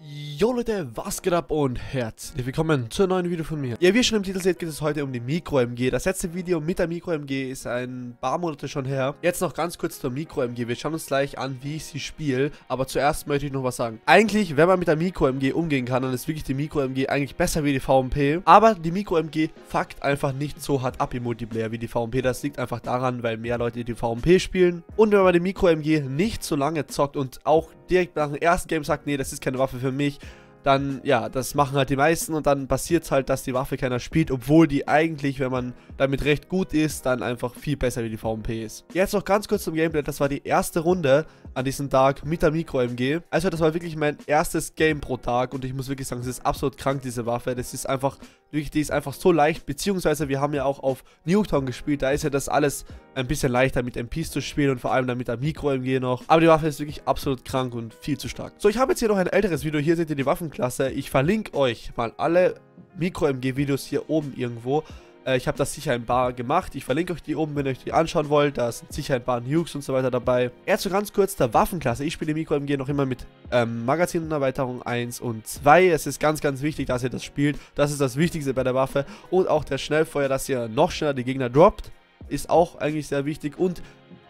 Jo Leute, was geht ab und herzlich willkommen zu einem neuen Video von mir. Ja, wie ihr schon im Titel seht, geht es heute um die Micro-MG. Das letzte Video mit der Micro-MG ist ein paar Monate schon her. Jetzt noch ganz kurz zur Micro-MG. Wir schauen uns gleich an, wie ich sie spiele. Aber zuerst möchte ich noch was sagen. Eigentlich, wenn man mit der Micro-MG umgehen kann, dann ist wirklich die Micro-MG eigentlich besser wie die VMP. Aber die Micro-MG fuckt einfach nicht so hart ab im Multiplayer wie die VMP. Das liegt einfach daran, weil mehr Leute die VMP spielen. Und wenn man die Micro-MG nicht so lange zockt und auch direkt nach dem ersten Game sagt, nee, das ist keine Waffe für mich, dann, ja, das machen halt die meisten und dann passiert es halt, dass die Waffe keiner spielt, obwohl die eigentlich, wenn man damit recht gut ist, dann einfach viel besser wie die VMP ist. Jetzt noch ganz kurz zum Gameplay, das war die erste Runde an diesem Tag mit der Micro-MG. Also das war wirklich mein erstes Game pro Tag und ich muss wirklich sagen, es ist absolut krank, diese Waffe. Das ist einfach, die ist einfach so leicht, beziehungsweise wir haben ja auch auf Nuketown gespielt, da ist ja das alles ein bisschen leichter mit MPs zu spielen und vor allem dann mit der Micro-MG noch. Aber die Waffe ist wirklich absolut krank und viel zu stark. So, ich habe jetzt hier noch ein älteres Video, hier seht ihr die Waffenklasse. Ich verlinke euch mal alle Micro-MG-Videos hier oben irgendwo. Äh, ich habe das sicher ein paar gemacht. Ich verlinke euch die oben, wenn ihr euch die anschauen wollt. Da sind sicher ein paar Nukes und so weiter dabei. Erst so ganz kurz der Waffenklasse. Ich spiele Micro-MG noch immer mit ähm, Magazinerweiterung 1 und 2. Es ist ganz, ganz wichtig, dass ihr das spielt. Das ist das Wichtigste bei der Waffe. Und auch der Schnellfeuer, dass ihr noch schneller die Gegner droppt ist auch eigentlich sehr wichtig. Und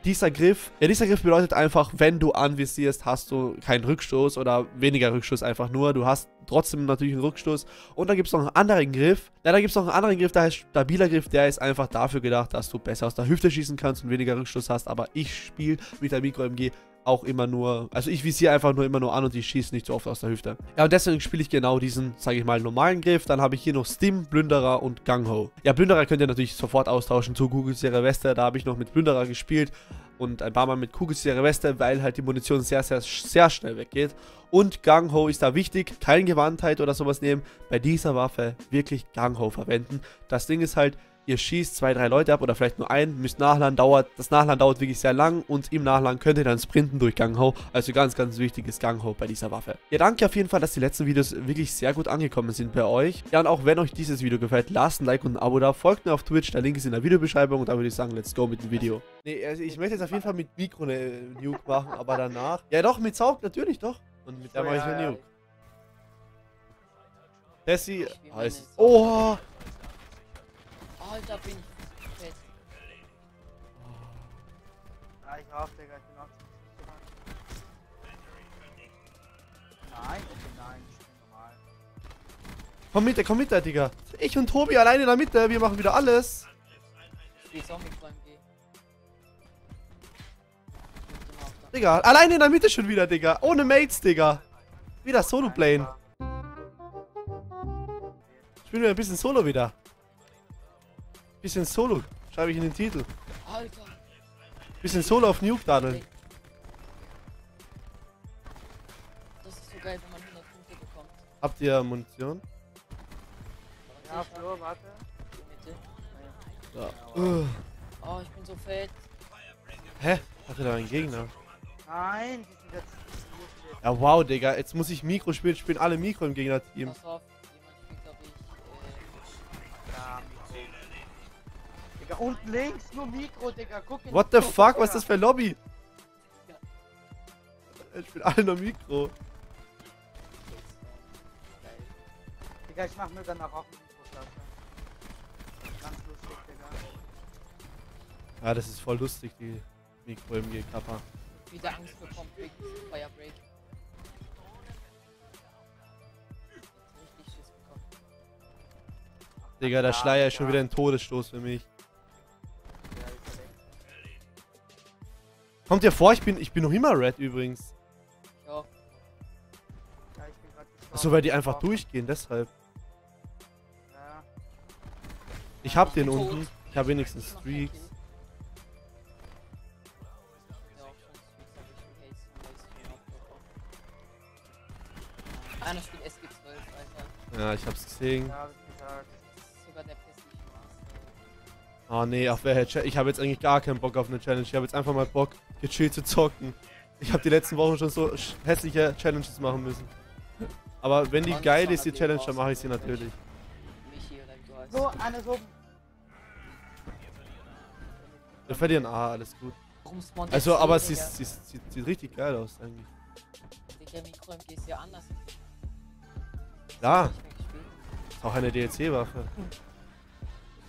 dieser Griff, ja, dieser Griff bedeutet einfach, wenn du anvisierst, hast du keinen Rückstoß oder weniger Rückstoß einfach nur. Du hast trotzdem natürlich einen Rückstoß. Und dann gibt es noch einen anderen Griff. Ja, da gibt es noch einen anderen Griff, der heißt stabiler Griff. Der ist einfach dafür gedacht, dass du besser aus der Hüfte schießen kannst und weniger Rückstoß hast. Aber ich spiele mit der Micro-MG auch immer nur, also ich visiere einfach nur immer nur an und ich schieße nicht so oft aus der Hüfte. Ja, und deswegen spiele ich genau diesen, sage ich mal, normalen Griff. Dann habe ich hier noch Stim, Plünderer und Gang-Ho. Ja, Plünderer könnt ihr natürlich sofort austauschen zu Kugelserie Weste. Da habe ich noch mit Plünderer gespielt und ein paar Mal mit Kugelserie Weste, weil halt die Munition sehr, sehr, sehr schnell weggeht. Und Gang-Ho ist da wichtig, keine Gewandtheit oder sowas nehmen. Bei dieser Waffe wirklich Gang-Ho verwenden. Das Ding ist halt, ihr schießt zwei, drei Leute ab oder vielleicht nur einen, müsst nachladen, dauert, das Nachladen dauert wirklich sehr lang und im Nachladen könnt ihr dann sprinten durch Gang-Ho. Also ganz, ganz wichtiges Gang-Ho bei dieser Waffe. Ja, danke auf jeden Fall, dass die letzten Videos wirklich sehr gut angekommen sind bei euch. Ja, und auch wenn euch dieses Video gefällt, lasst ein Like und ein Abo da, folgt mir auf Twitch, der Link ist in der Videobeschreibung und da würde ich sagen, let's go mit dem Video. Nee, also ich möchte jetzt auf jeden Fall mit Mikro eine Nuke machen, aber danach... Ja doch, mit Sound natürlich, doch. Und mit der mache ich eine Nuke. Tessie heißt... Oh! Alter, bin ich fett. Ja, ich raff, Digga, ich bin auch Nein, okay, nein, ich bin normal. Komm mit, komm mit, Digga. Ich und Tobi alleine in der Mitte, wir machen wieder alles. Ich spiel's auch mit beim G. Digga, alleine in der Mitte schon wieder, Digga. Ohne Mates, Digga. Wieder Solo-Plane. Spielen wir ein bisschen Solo wieder. Bisschen Solo. Schreibe ich in den Titel. Alter. Bisschen Solo auf Nuke daddeln. Das ist so geil, wenn man 100 Punkte bekommt. Habt ihr Munition? Ja, Flo, warte. Ja. Uh. Oh, ich bin so fett. Hä? Hatte da einen Gegner? Nein, die sind jetzt. Ja, wow, Digga. Jetzt muss ich Mikro spielen. Spielen alle Mikro im Gegnerteam. Pass auf, unten links, nur Mikro, Digga, guck in What the Gruppe, fuck? Was ist das Digga. für Lobby? Ich spiele alle nur Mikro. geil. Digga, ich mach mir danach auch Mikroklasse. Ganz lustig, Digga. Ja, das ist voll lustig, die Mikro MG Kappa. Wieder Angst bekommen wegen Firebreak. Jetzt richtig Schiss bekommen. Digga, der Schleier ist schon wieder ein Todesstoß für mich. Kommt dir vor, ich bin, ich bin noch immer Red übrigens. Ja, Ja, ich bin gestorben. Achso, weil die einfach durchgehen, deshalb. Ja. Ich hab den unten. Ich habe wenigstens Streaks. Kill. Ja, auch schon Streaks, aber ich will Haze, weil ich schon abgebrochen. Einer spielt SG12, Alter. Ja, ich hab's gesehen. Ja, Master. Oh nee, auf welche Cha Ich habe jetzt eigentlich gar keinen Bock auf eine Challenge. Ich habe jetzt einfach mal Bock, gechillt zu zocken. Ich habe die letzten Wochen schon so hässliche Challenges machen müssen. Aber wenn die geil ist, die Challenge, dann mache ich sie natürlich. So, einer so. Wir verlieren A, alles gut. Also, aber sie, Digga? sie, sieht, richtig geil aus eigentlich. Digga, Mikro MG ist ja anders. Ist auch eine DLC-Waffe.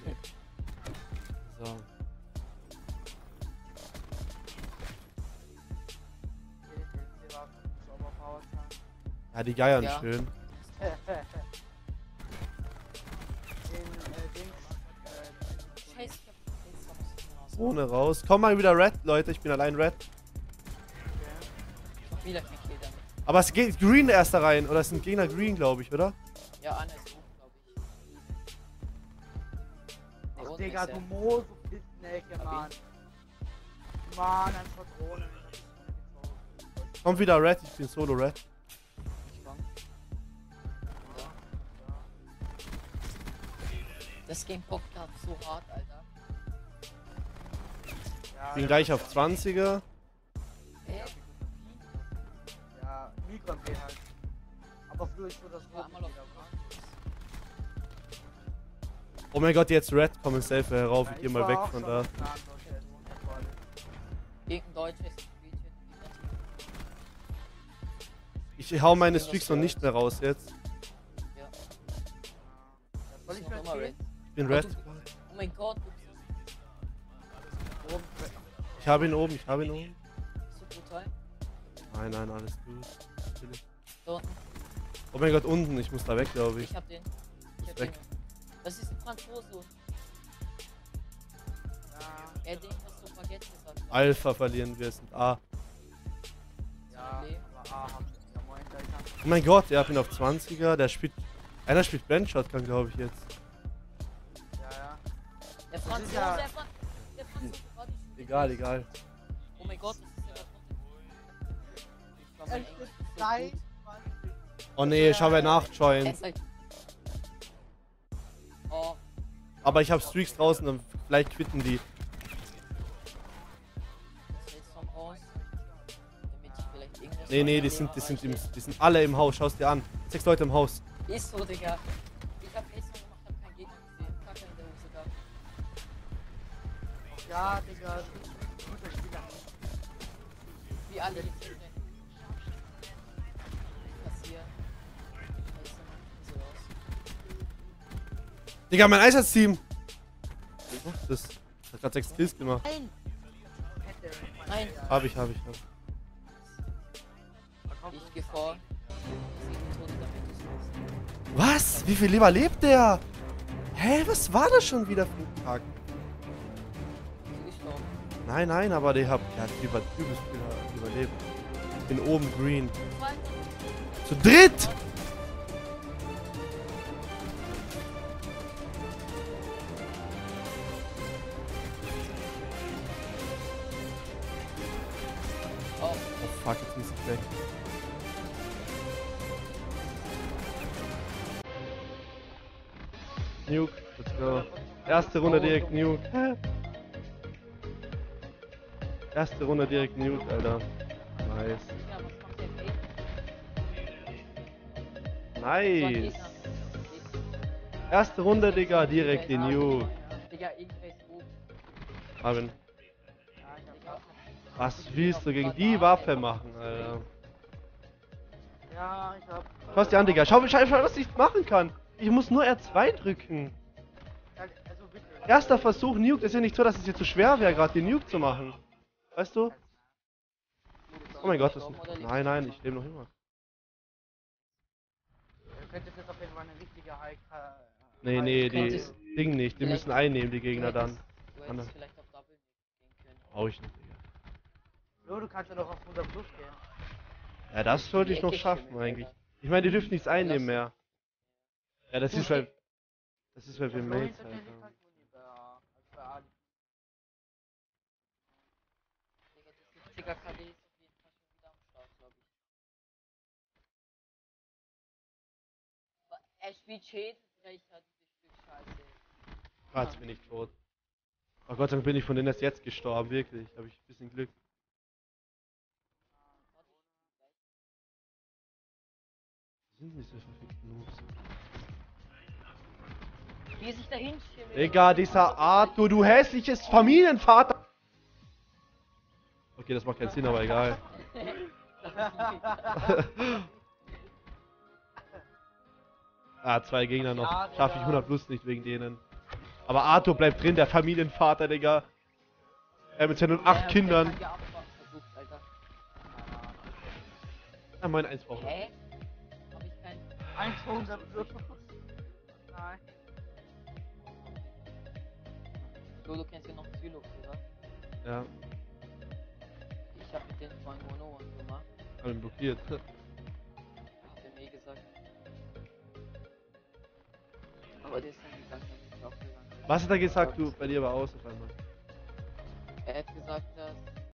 So. Sein. Ja, die geiern Ja. schön. Ohne raus. Komm mal wieder Red, Leute. Ich bin allein Red. Aber es geht Green erst da rein. Oder es sind Gegner Green, glaube ich, oder? Ja, einer ist Digga, du er. Mo, du Pissnecke, Mann. Mann, ein Patronen. Ich hab die Zone gezogen. Komm wieder Red. Ich bin Solo Red. Ja. Das Game bockt grad so hart, Alter. Ja, Ich bin ja, gleich auf 20er. Hä? Ja, Mikro MG halt. Aber früher ist so das Ich war Oh mein Gott, jetzt Red. Kommen safe herauf. Ich geh mal weg von da. deutsches. Ich hau meine Streaks noch nicht mehr raus jetzt. Ja. Ich bin Oh, Red. Oh mein Gott, du bist Oben, Ich habe ihn oben. Ich habe ihn oben. Nein, nein, alles gut. Natürlich. Da unten. Oh mein Gott, unten. Ich muss da weg, glaube ich. Ich hab den. Ich hab Weg. den. Das ist ein Franzose. Ja, Er denkt, was so Baguette gesagt hat. Alpha verlieren wir. Es sind A. ja, Nee. aber A haben ja moin, ist einfach- Oh mein Gott, er hat ihn auf 20er. Der spielt. Einer spielt Blend Shotgun, glaube ich jetzt. Ja, ja. Der Franzose, ja- der, Fra der Franzose war die Schule. Egal, egal. Oh mein Gott, das ist ja. Oh nee, ich habe Er nachjoint. Aber ich habe Streaks draußen und vielleicht quitten die. Nee, nee, die sind, die sind, im, die sind alle im Haus. Schau's dir an. Sechs Leute im Haus. Ist so, Digga. Ich hab Essen gemacht, hab keinen Gegner gesehen. Kacke in der Hose gehabt. Ja, Digga, guter Spieler. Wie alle jetzt Digga, mein Einsatzteam. Oh, das hat gerade sechs Kills gemacht. Nein! Nein. Hab ich, hab ich, hab. Ich geh vor. Was? Wie viel Leben lebt der? Hä, was war das schon wieder für ein Tag? Ich. Nein, nein, aber der hat, der hat über, übelst viel überlebt. Ich bin oben green. Zu dritt! Erste Runde direkt Nuke. Hä? Erste Runde direkt Nuke, Alter. Nice. Nice. Erste Runde, Digga, direkt den Nuke. Digga, Digga. was willst du gegen die Waffe machen, Alter? Ja, ich hab. Schau dir an, Digga. Schau, schau, schau, was ich machen kann. Ich muss nur R2 drücken. Erster Versuch, Nuke. Ist ja nicht so, dass es jetzt zu schwer wäre, gerade den Nuke zu machen. Weißt du? Oh mein Gott, das Nein, nein, ich lebe noch immer. Du könntest jetzt auf jeden Fall eine richtige. Nee, nee, die Ding nicht. Die müssen einnehmen, die Gegner dann. hättest- Du Andere. hättest vielleicht auf Double gehen können. Brauch ich nicht, Digga. So, du kannst ja doch auf 100 plus gehen. Ja, das sollte ich noch schaffen, eigentlich. Ich meine, die dürfen nichts einnehmen mehr. Ja, das ist halt. Das ist halt wie Mates, Alter. halt nur lieber, als bei Ali. Digga, 70er KD ist auf jeden Fall schon wieder am Start, glaube ich. Aber Er spielt Schädelbrecher, dieses Stück Scheiße. Jetzt bin ich tot. Oh Gott sei Dank bin ich von denen erst jetzt gestorben, wirklich. Habe ich ein bisschen Glück. Sind diese verfickten Noobs? Wie sich dahin schimmelt. Digga, dieser Arthur, du hässliches Familienvater! Okay, das macht keinen Sinn, aber egal. Ah, zwei Gegner noch. Schaffe ich Digga. 100 plus nicht wegen denen. Aber Arthur bleibt drin, der Familienvater, Digga. Er mit seinen acht Kindern. Ja, mein eins brauchen. Hä? Hab ich keinen. 100 plus. Nein. So, du kennst ja noch Zylux, oder? Ja, Ich hab mit den zwei Mono gemacht. hab ihn blockiert. Hat er mir gesagt. Aber der ist dann gegangen, dann ist er auch gegangen. Was hat er gesagt, du? Bei dir war aus auf einmal. Er hat gesagt, dass